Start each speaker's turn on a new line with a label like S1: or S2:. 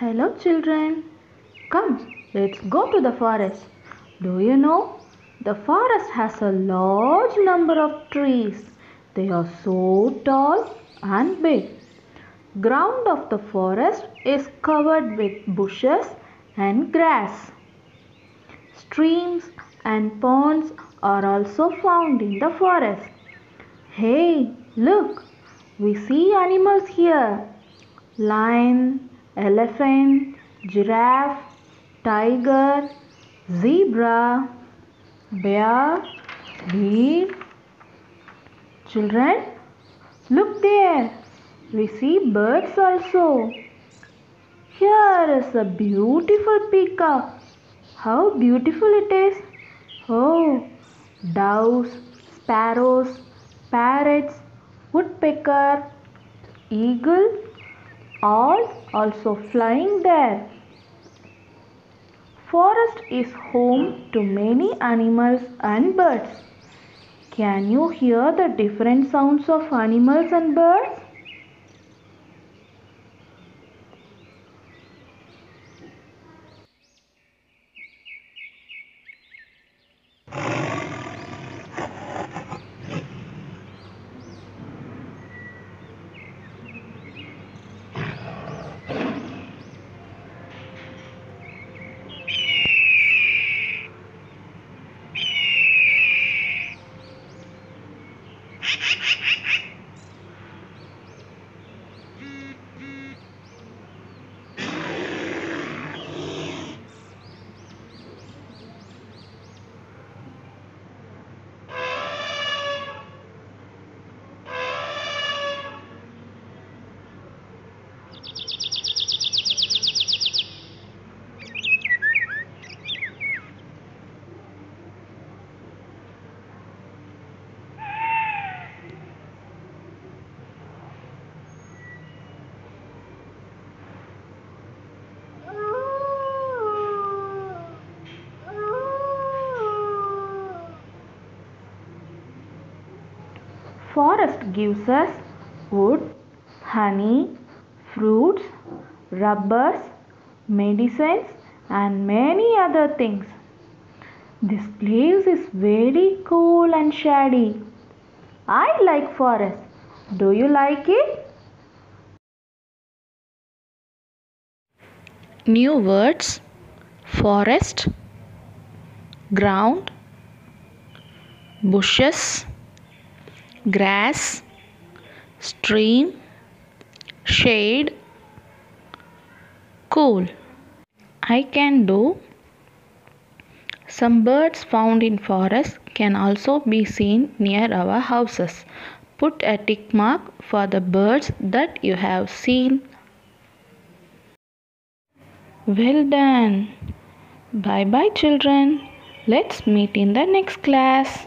S1: Hello, children. Come, let's go to the forest. Do you know? The forest has a large number of trees. They are so tall and big. Ground of the forest is covered with bushes and grass. Streams and ponds are also found in the forest. Hey, look, we see animals here lion, elephant, giraffe, tiger, zebra, bear, deer. Children, look there. We see birds also. Here is a beautiful peacock. How beautiful it is. Oh, doves, sparrows, parrots, woodpecker, eagle, all also flying there. Forest is home to many animals and birds. Can you hear the different sounds of animals and birds? Forest gives us wood, honey, fruits, rubbers, medicines and many other things. This place is very cool and shady. I like forest. Do you like it? New words forest, ground, bushes, grass, stream, shade, cool. I can do. Some birds found in forest can also be seen near our houses. Put a tick mark for the birds that you have seen. Well done. Bye bye, children. Let's meet in the next class.